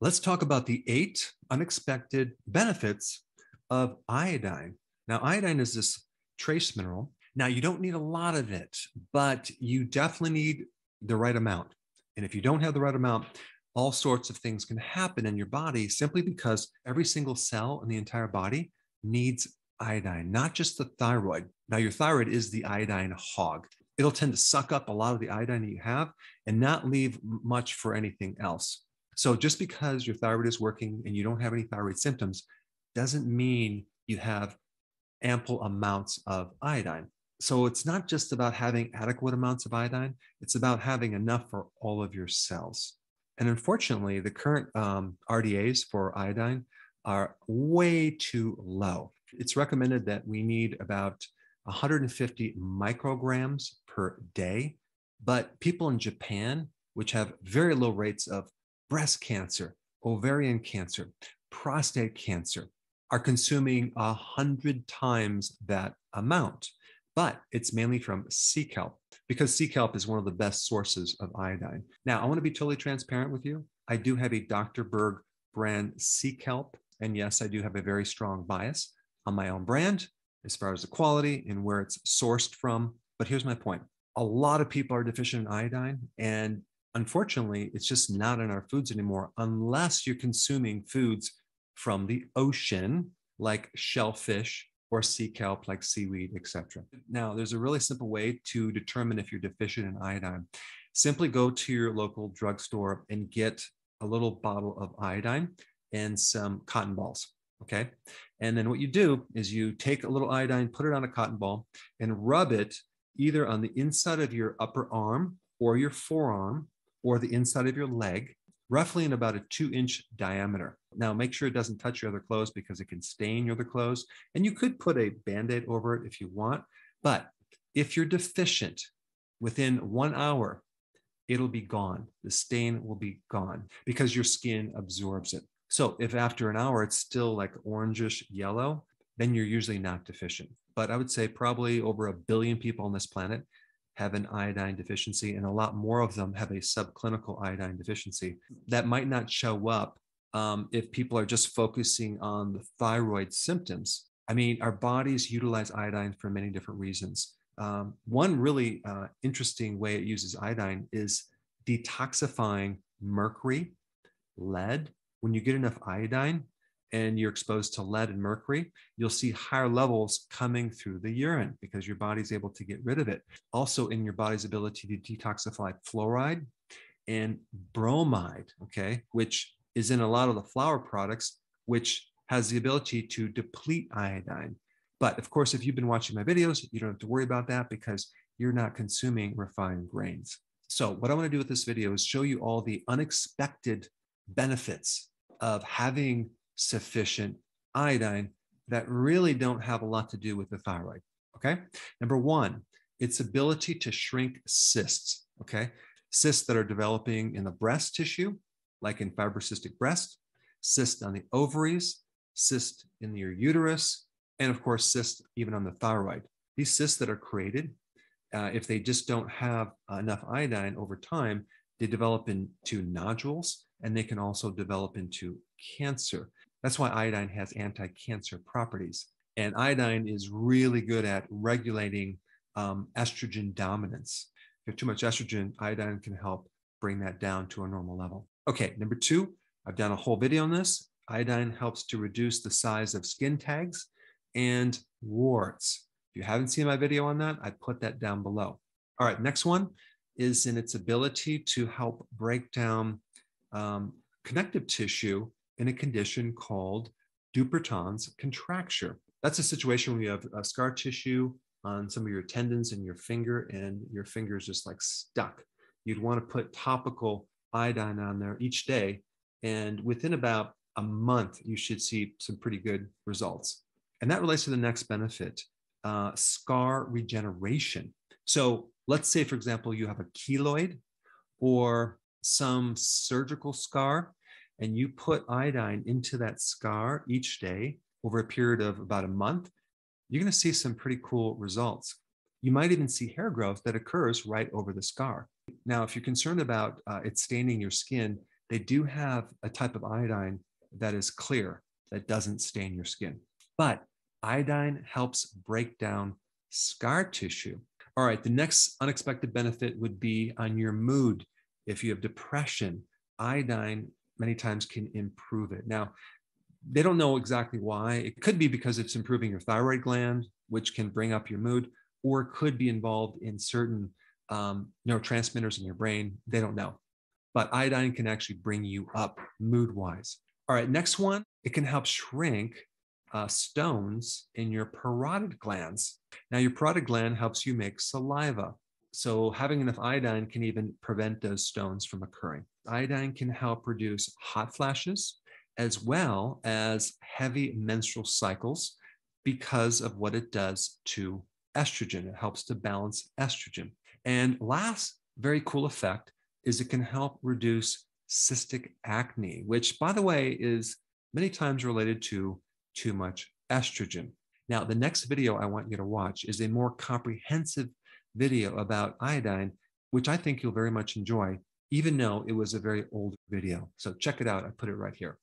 Let's talk about the eight unexpected benefits of iodine. Now, iodine is this trace mineral. Now, you don't need a lot of it, but you definitely need the right amount. And if you don't have the right amount, all sorts of things can happen in your body simply because every single cell in the entire body needs iodine, not just the thyroid. Now, your thyroid is the iodine hog. It'll tend to suck up a lot of the iodine that you have and not leave much for anything else. So, just because your thyroid is working and you don't have any thyroid symptoms doesn't mean you have ample amounts of iodine. So, it's not just about having adequate amounts of iodine, it's about having enough for all of your cells. And unfortunately, the current um, RDAs for iodine are way too low. It's recommended that we need about 150 micrograms per day. But people in Japan, which have very low rates of breast cancer, ovarian cancer, prostate cancer, are consuming a hundred times that amount. But it's mainly from sea kelp because sea kelp is one of the best sources of iodine. Now, I want to be totally transparent with you. I do have a Dr. Berg brand sea kelp. And yes, I do have a very strong bias on my own brand as far as the quality and where it's sourced from. But here's my point a lot of people are deficient in iodine. And unfortunately, it's just not in our foods anymore unless you're consuming foods from the ocean, like shellfish or sea kelp, like seaweed, etc. Now, there's a really simple way to determine if you're deficient in iodine. Simply go to your local drugstore and get a little bottle of iodine and some cotton balls. Okay. And then what you do is you take a little iodine, put it on a cotton ball, and rub it either on the inside of your upper arm or your forearm or the inside of your leg, roughly in about a two inch diameter. Now, make sure it doesn't touch your other clothes because it can stain your other clothes. And you could put a band aid over it if you want. But if you're deficient within one hour, it'll be gone. The stain will be gone because your skin absorbs it. So if after an hour it's still like orangish yellow, then you're usually not deficient. But I would say probably over a billion people on this planet have an iodine deficiency, and a lot more of them have a subclinical iodine deficiency. That might not show up um, if people are just focusing on the thyroid symptoms. I mean, our bodies utilize iodine for many different reasons. Um, one really uh, interesting way it uses iodine is detoxifying mercury, lead, when you get enough iodine and you're exposed to lead and mercury, you'll see higher levels coming through the urine because your body's able to get rid of it. Also, in your body's ability to detoxify fluoride and bromide, okay, which is in a lot of the flour products, which has the ability to deplete iodine. But of course, if you've been watching my videos, you don't have to worry about that because you're not consuming refined grains. So, what I want to do with this video is show you all the unexpected benefits of having sufficient iodine that really don't have a lot to do with the thyroid. Okay. Number one, its ability to shrink cysts. Okay. Cysts that are developing in the breast tissue, like in fibrocystic breast, cyst on the ovaries, cyst in your uterus, and of course, cyst even on the thyroid. These cysts that are created, uh, if they just don't have enough iodine over time, they develop into nodules and they can also develop into cancer. That's why iodine has anti cancer properties. And iodine is really good at regulating um, estrogen dominance. If you have too much estrogen, iodine can help bring that down to a normal level. Okay, number two, I've done a whole video on this. Iodine helps to reduce the size of skin tags and warts. If you haven't seen my video on that, I put that down below. All right, next one is in its ability to help break down um, connective tissue in a condition called Dupuytren's contracture. That's a situation where you have a scar tissue on some of your tendons in your finger and your finger is just like stuck. You'd want to put topical iodine on there each day. And within about a month, you should see some pretty good results. And that relates to the next benefit uh, scar regeneration. So let's say, for example, you have a keloid or some surgical scar and you put iodine into that scar each day over a period of about a month, you're going to see some pretty cool results. You might even see hair growth that occurs right over the scar. Now, if you're concerned about uh, it staining your skin, they do have a type of iodine that is clear, that doesn't stain your skin. But iodine helps break down scar tissue. All right, the next unexpected benefit would be on your mood. If you have depression, iodine many times can improve it. Now, they don't know exactly why. It could be because it's improving your thyroid gland, which can bring up your mood, or could be involved in certain um, neurotransmitters in your brain. They don't know. But iodine can actually bring you up mood wise. All right, next one, it can help shrink uh, stones in your parotid glands. Now, your parotid gland helps you make saliva. So, having enough iodine can even prevent those stones from occurring. Iodine can help reduce hot flashes as well as heavy menstrual cycles because of what it does to estrogen. It helps to balance estrogen. And last very cool effect is it can help reduce cystic acne, which, by the way, is many times related to too much estrogen. Now, the next video I want you to watch is a more comprehensive video about iodine, which I think you'll very much enjoy, even though it was a very old video. So check it out. I put it right here.